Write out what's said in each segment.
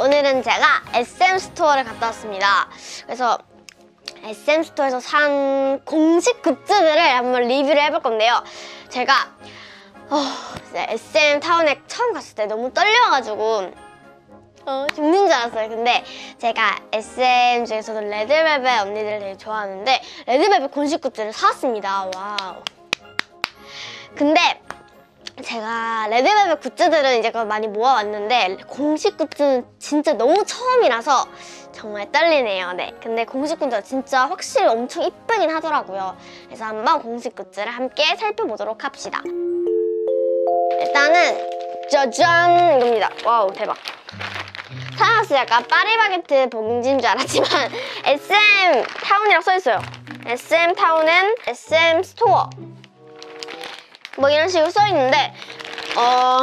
오늘은 제가 SM 스토어를 갔다 왔습니다. 그래서 SM 스토어에서 산 공식 굿즈들을 한번 리뷰를 해볼 건데요. 제가 어, SM 타운에 처음 갔을 때 너무 떨려가지고 어, 죽는 줄 알았어요. 근데 제가 SM 중에서도 레드벨벳 언니들을 되게 좋아하는데 레드벨벳 공식 굿즈를 사왔습니다. 와우. 근데 제가 레드벨벳 굿즈들은 이제 많이 모아왔는데 공식 굿즈는 진짜 너무 처음이라서 정말 떨리네요. 네. 근데 공식 굿즈가 진짜 확실히 엄청 이쁘긴 하더라고요. 그래서 한번 공식 굿즈를 함께 살펴보도록 합시다. 일단은 짜잔 이겁니다. wow 대박. 사랑스 약간 파리바게트 봉지인 줄 알았지만 SM TOWN이라고 써있어요. SM TOWN은 SM STORE. 뭐 이런 식으로 써있는데 어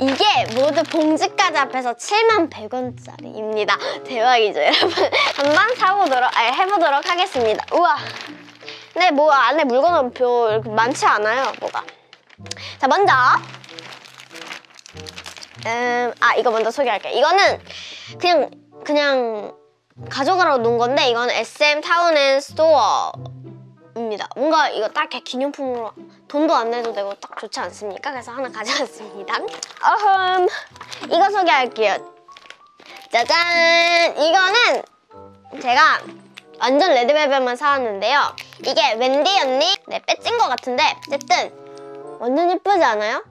이게 모두 봉지까지 합해서 7만 100원짜리입니다. 대박이죠 여러분. 한번 사보도록 아니, 해보도록 하겠습니다. 우와. 근데 뭐 안에 물건은 별 많지 않아요 뭐가. 자 먼저 음, 아 이거 먼저 소개할게요. 이거는 그냥 그냥 가져가라고 놓은 건데 이거는 SM 타운 앤 스토어입니다. 뭔가 이거 딱 기념품으로 돈도 안 내도 되고 딱 좋지 않습니까? 그래서 하나 가져왔습니다. 어흠 이거 소개할게요. 짜잔 이거는 제가 완전 레드벨벳만 사왔는데요. 이게 웬디 언니 네 빼찐 것 같은데 어쨌든 완전 예쁘지 않아요?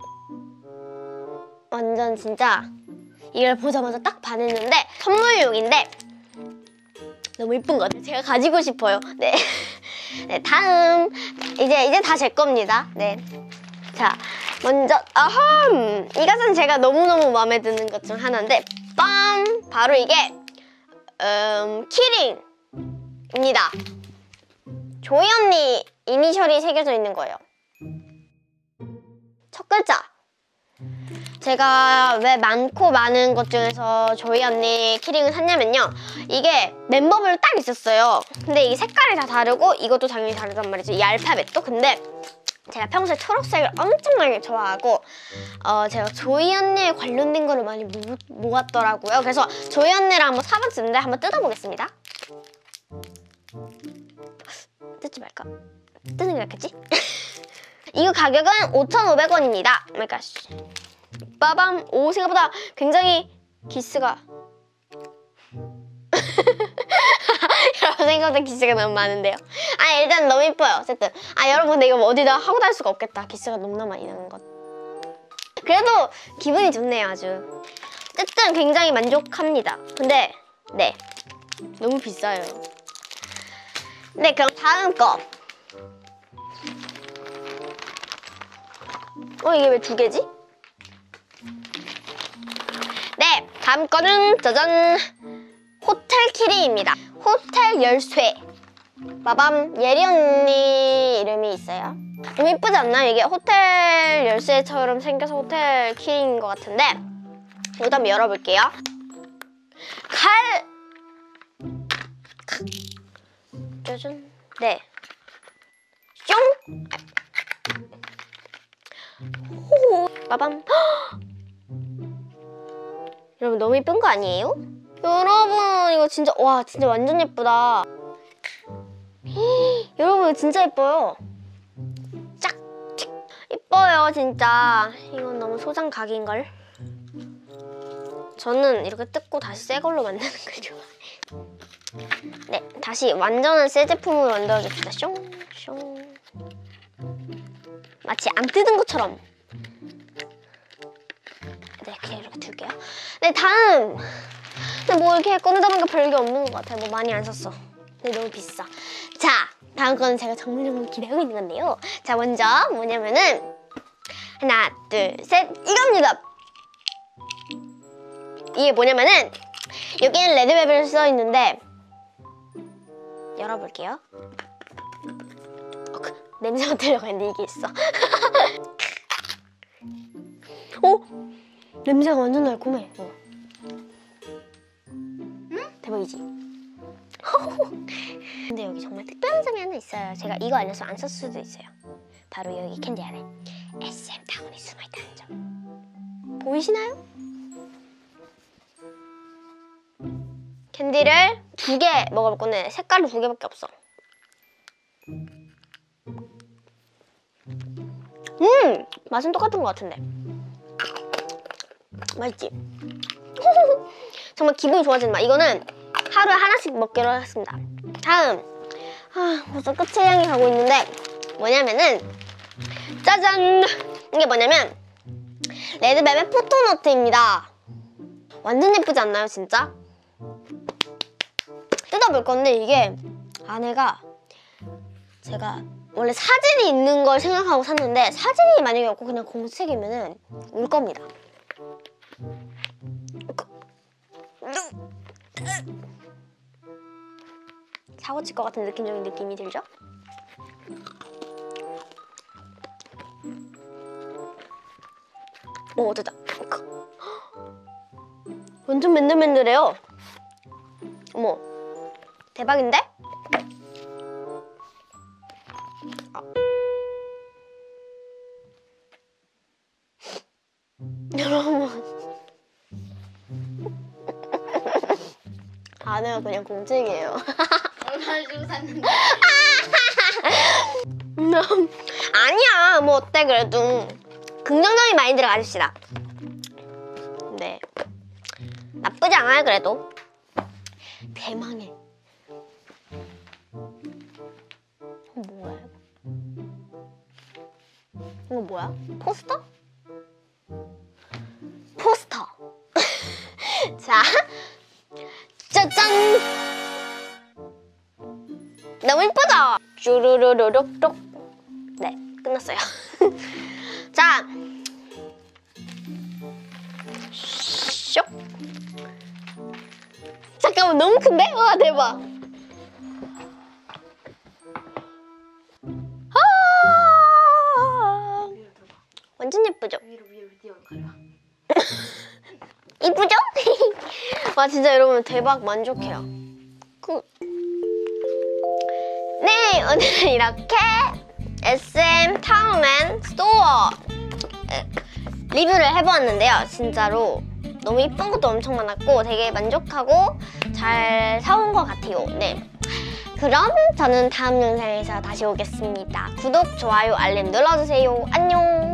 완전 진짜 이걸 보자마자 딱 반했는데 선물용인데 너무 예쁜 것 같아요. 제가 가지고 싶어요. 네. 네, 다음. 이제, 이제 다 제 겁니다. 네. 자, 먼저, 아함! 이것은 제가 너무너무 마음에 드는 것 중 하나인데, 빰! 바로 이게, 음, 키링입니다. 조이 언니 이니셜이 새겨져 있는 거예요. 첫 글자. 제가 왜 많고 많은 것 중에서 조이 언니 키링을 샀냐면요. 이게 멤버별로 딱 있었어요. 근데 이 색깔이 다 다르고 이것도 당연히 다르단 말이죠. 이 알파벳도. 근데 제가 평소에 초록색을 엄청나게 좋아하고 어, 제가 조이 언니에 관련된 거를 많이 모, 모았더라고요. 그래서 조이 언니를 한번 사봤는데 한번 뜯어보겠습니다. 뜯지 말까? 뜯는 게 낫겠지? 이거 가격은 5,500원입니다. Oh my God. 빠밤! 오, 생각보다 굉장히 기스가. 여러분, 생각보다 기스가 너무 많은데요. 아, 일단 너무 이뻐요. 어쨌든. 아, 여러분, 근데 이거 어디다 하고 다닐 수가 없겠다. 기스가 너무나 많이 나는 것. 그래도 기분이 좋네요, 아주. 어쨌든 굉장히 만족합니다. 근데, 네. 너무 비싸요. 네, 그럼 다음 거. 어, 이게 왜 두 개지? 다음 거는 짜잔! 호텔 키리입니다. 호텔 열쇠. 마밤 예리 언니 이름이 있어요. 너무 이쁘지 않나요? 이게 호텔 열쇠처럼 생겨서 호텔 키링인 것 같은데 이거 한번 열어볼게요. 칼! 짜잔. 네. 뿅! 호! 마밤. 여러분 너무 예쁜 거 아니에요? 여러분 이거 진짜 와 진짜 완전 예쁘다. 히, 여러분 이거 진짜 예뻐요. 짝 예뻐요 진짜. 이건 너무 소장 각인걸? 저는 이렇게 뜯고 다시 새 걸로 만드는 걸 좋아해요. 네 다시 완전한 새 제품으로 만들어줍시다. 숑숑 마치 안 뜯은 것처럼. 네, 그냥 이렇게 둘게요. 네, 다음. 근데 뭐 이렇게 꺼내다 보니까 별게 없는 것 같아요. 뭐 많이 안 샀어. 근데 너무 비싸. 자, 다음 거는 제가 정말 정말 기대하고 있는 건데요. 자, 먼저 뭐냐면은 하나, 둘, 셋, 이겁니다. 이게 뭐냐면은 여기는 레드벨벳을 써 있는데 열어볼게요. 어, 그, 냄새 맡으려고 했는데 이게 있어. 오! 냄새가 완전 달콤해. 어. 대박이지? 근데 여기 정말 특별한 점이 하나 있어요. 제가 이거 알려서 안 썼을 수도 있어요. 바로 여기 캔디 안에 SM 타운이 숨어있다는 점. 보이시나요? 캔디를 두 개 먹어볼 건데 색깔이 두 개밖에 없어. 음! 맛은 똑같은 것 같은데. 맛있지? 정말 기분이 맛. 이거는 하루에 하나씩 먹기로 했습니다. 다음. 아, 벌써 끝을 향해 가고 있는데 뭐냐면은 짜잔! 이게 뭐냐면 레드벨벳 포토노트입니다. 완전 예쁘지 않나요, 진짜? 뜯어볼 건데 이게 안에가 제가 원래 사진이 있는 걸 생각하고 샀는데 사진이 만약에 없고 그냥 공책이면 은 울 겁니다. 사고 칠것 같은 느낌적인 느낌이 들죠? 오 됐다. 완전 맨들맨들해요. 어머 대박인데? 아. 여러분 안에가 그냥 공책이에요. 얼마나 주고 샀는데? 아니야 뭐 어때 그래도 긍정적인 마인드를 가집시다. 네 나쁘지 않아요 그래도 대망의 이거 뭐야 이거 뭐야 포스터? 포스터 이쁘죠? 쭈루루루룩룩 네 끝났어요 자 쇽 잠깐만 너무 큰데? 와 대박 아 완전 예쁘죠? 이쁘죠? 와 진짜 여러분 대박 만족해요. 오늘은 이렇게 SM TOWN and STORE 에, 리뷰를 해보았는데요. 진짜로 너무 이쁜 것도 엄청 많았고 되게 만족하고 잘 사온 것 같아요. 네. 그럼 저는 다음 영상에서 다시 오겠습니다. 구독, 좋아요, 알림 눌러주세요. 안녕!